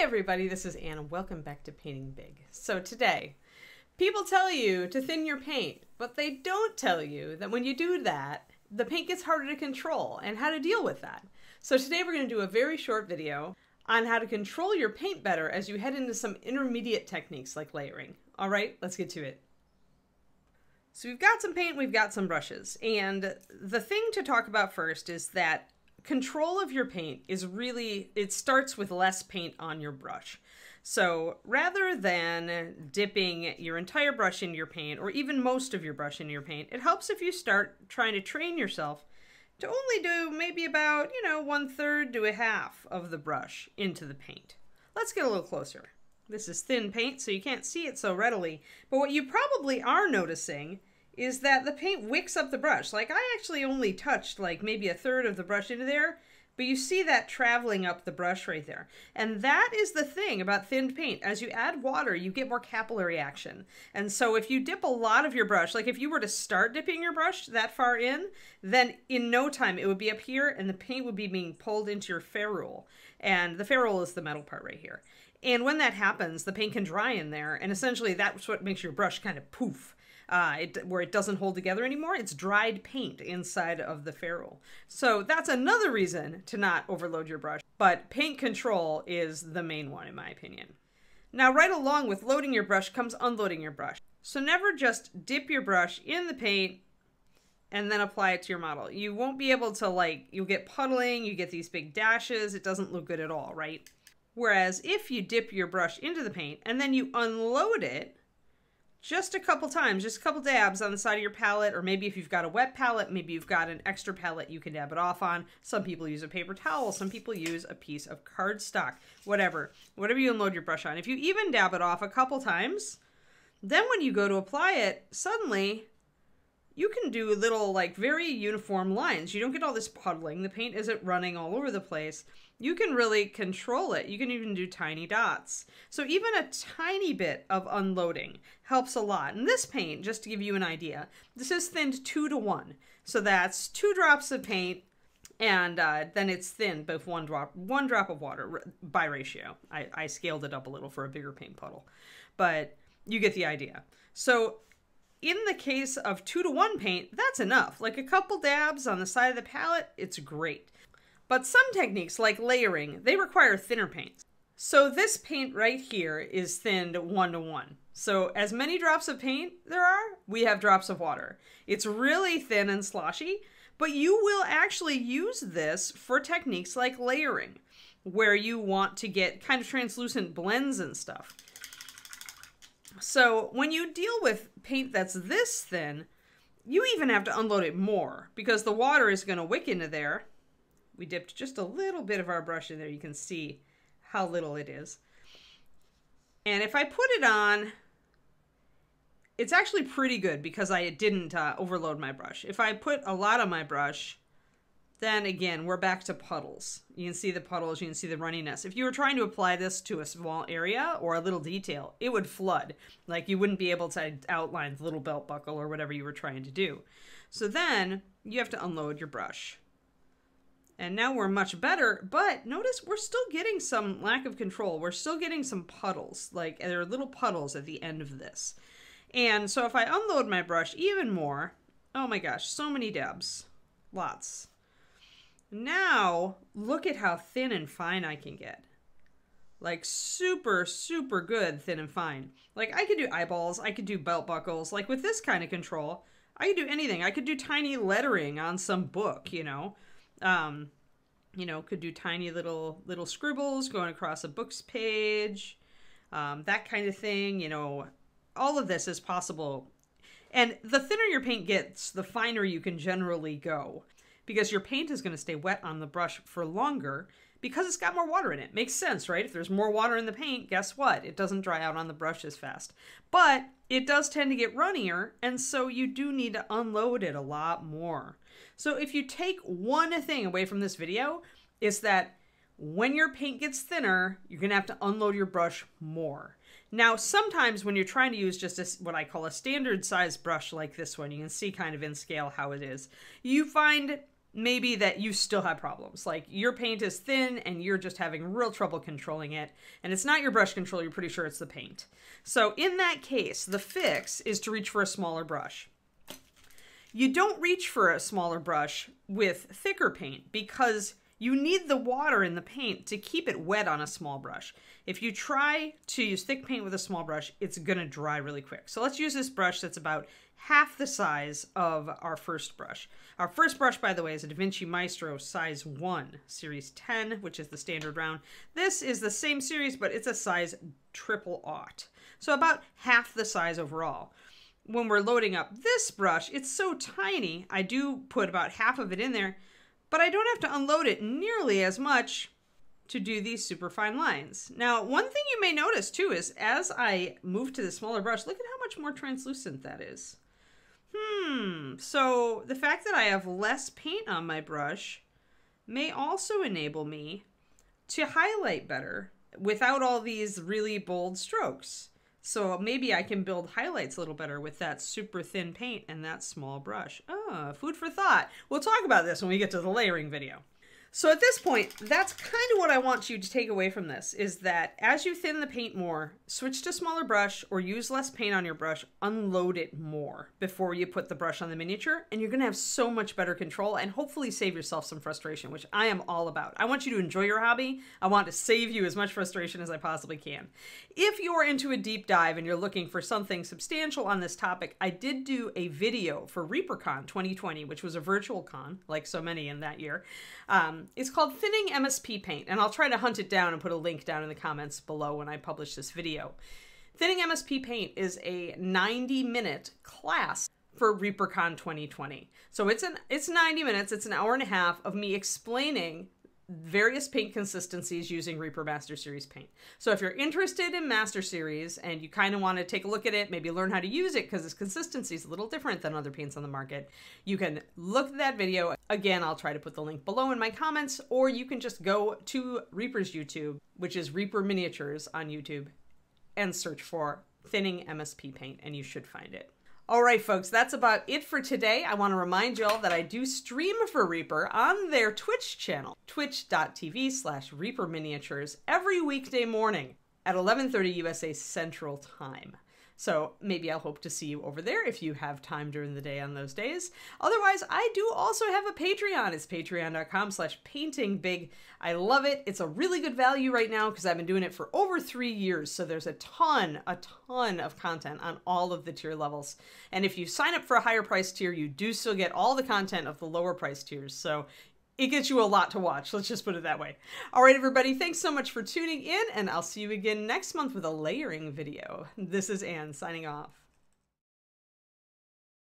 everybody, this is Anne. Welcome back to Painting Big. So today, people tell you to thin your paint, but they don't tell you that when you do that, the paint gets harder to control and how to deal with that. So today we're going to do a very short video on how to control your paint better as you head into some intermediate techniques like layering. All right, let's get to it. So we've got some paint, we've got some brushes, and the thing to talk about first is that control of your paint is really, it starts with less paint on your brush. So rather than dipping your entire brush into your paint, or even most of your brush into your paint, it helps if you start trying to train yourself to only do maybe about, you know, one third to a half of the brush into the paint. Let's get a little closer. This is thin paint, so you can't see it so readily, but what you probably are noticing is that the paint wicks up the brush. Like I actually only touched like maybe a third of the brush into there, but you see that traveling up the brush right there. And that is the thing about thinned paint. As you add water, you get more capillary action. And so if you dip a lot of your brush, like if you were to start dipping your brush that far in, then in no time it would be up here and the paint would be being pulled into your ferrule. And the ferrule is the metal part right here. And when that happens, the paint can dry in there, and essentially that's what makes your brush kind of poof uh, it, where it doesn't hold together anymore. It's dried paint inside of the ferrule. So that's another reason to not overload your brush. But paint control is the main one, in my opinion. Now, right along with loading your brush comes unloading your brush. So never just dip your brush in the paint and then apply it to your model. You won't be able to like, you'll get puddling, you get these big dashes, it doesn't look good at all, right? Whereas if you dip your brush into the paint and then you unload it, just a couple times, just a couple dabs on the side of your palette, or maybe if you've got a wet palette, maybe you've got an extra palette you can dab it off on. Some people use a paper towel, some people use a piece of cardstock, whatever, whatever you unload your brush on. If you even dab it off a couple times, then when you go to apply it, suddenly you can do little like very uniform lines. You don't get all this puddling. The paint isn't running all over the place you can really control it. You can even do tiny dots. So even a tiny bit of unloading helps a lot. And this paint, just to give you an idea, this is thinned two to one. So that's two drops of paint and uh, then it's thinned both one drop one drop of water by ratio. I, I scaled it up a little for a bigger paint puddle, but you get the idea. So in the case of two to one paint, that's enough. Like a couple dabs on the side of the palette, it's great. But some techniques, like layering, they require thinner paints. So this paint right here is thinned one to one. So as many drops of paint there are, we have drops of water. It's really thin and sloshy, but you will actually use this for techniques like layering, where you want to get kind of translucent blends and stuff. So when you deal with paint that's this thin, you even have to unload it more because the water is going to wick into there we dipped just a little bit of our brush in there. You can see how little it is. And if I put it on, it's actually pretty good because I didn't uh, overload my brush. If I put a lot on my brush, then again, we're back to puddles. You can see the puddles, you can see the runniness. If you were trying to apply this to a small area or a little detail, it would flood. Like you wouldn't be able to outline the little belt buckle or whatever you were trying to do. So then you have to unload your brush. And now we're much better, but notice we're still getting some lack of control. We're still getting some puddles, like there are little puddles at the end of this. And so if I unload my brush even more, oh my gosh, so many dabs, lots. Now, look at how thin and fine I can get. Like super, super good thin and fine. Like I could do eyeballs, I could do belt buckles. Like with this kind of control, I could do anything. I could do tiny lettering on some book, you know. Um, you know, could do tiny little little scribbles going across a book's page, um, that kind of thing. You know, all of this is possible. And the thinner your paint gets, the finer you can generally go because your paint is going to stay wet on the brush for longer because it's got more water in it. Makes sense, right? If there's more water in the paint, guess what? It doesn't dry out on the brush as fast. But it does tend to get runnier, and so you do need to unload it a lot more. So if you take one thing away from this video, it's that when your paint gets thinner, you're gonna have to unload your brush more. Now, sometimes when you're trying to use just a, what I call a standard size brush like this one, you can see kind of in scale how it is. You find maybe that you still have problems. Like your paint is thin and you're just having real trouble controlling it. And it's not your brush control, you're pretty sure it's the paint. So in that case, the fix is to reach for a smaller brush. You don't reach for a smaller brush with thicker paint because you need the water in the paint to keep it wet on a small brush. If you try to use thick paint with a small brush, it's gonna dry really quick. So let's use this brush that's about half the size of our first brush. Our first brush, by the way, is a Da Vinci Maestro size 1, series 10, which is the standard round. This is the same series, but it's a size triple aught. So about half the size overall. When we're loading up this brush, it's so tiny, I do put about half of it in there, but I don't have to unload it nearly as much to do these super fine lines. Now, one thing you may notice too is as I move to the smaller brush, look at how much more translucent that is. Hmm, so the fact that I have less paint on my brush may also enable me to highlight better without all these really bold strokes. So maybe I can build highlights a little better with that super thin paint and that small brush. Ah, food for thought. We'll talk about this when we get to the layering video. So at this point, that's kind of what I want you to take away from this, is that as you thin the paint more, switch to smaller brush or use less paint on your brush, unload it more before you put the brush on the miniature, and you're gonna have so much better control and hopefully save yourself some frustration, which I am all about. I want you to enjoy your hobby. I want to save you as much frustration as I possibly can. If you're into a deep dive and you're looking for something substantial on this topic, I did do a video for ReaperCon 2020, which was a virtual con, like so many in that year. Um, it's called Thinning MSP Paint, and I'll try to hunt it down and put a link down in the comments below when I publish this video. Thinning MSP Paint is a 90 minute class for ReaperCon 2020. So it's an it's 90 minutes, it's an hour and a half of me explaining various paint consistencies using Reaper Master Series paint. So if you're interested in Master Series and you kind of want to take a look at it, maybe learn how to use it because its consistency is a little different than other paints on the market, you can look at that video. Again, I'll try to put the link below in my comments, or you can just go to Reaper's YouTube, which is Reaper Miniatures on YouTube, and search for thinning MSP paint, and you should find it. All right, folks, that's about it for today. I want to remind y'all that I do stream for Reaper on their Twitch channel, twitch.tv slash Reaper Miniatures, every weekday morning at 11.30 USA Central Time. So maybe I'll hope to see you over there if you have time during the day on those days. Otherwise, I do also have a Patreon. It's patreon.com slash paintingbig. I love it. It's a really good value right now because I've been doing it for over three years. So there's a ton, a ton of content on all of the tier levels. And if you sign up for a higher price tier, you do still get all the content of the lower price tiers. So it gets you a lot to watch. Let's just put it that way. All right, everybody, thanks so much for tuning in, and I'll see you again next month with a layering video. This is Anne signing off.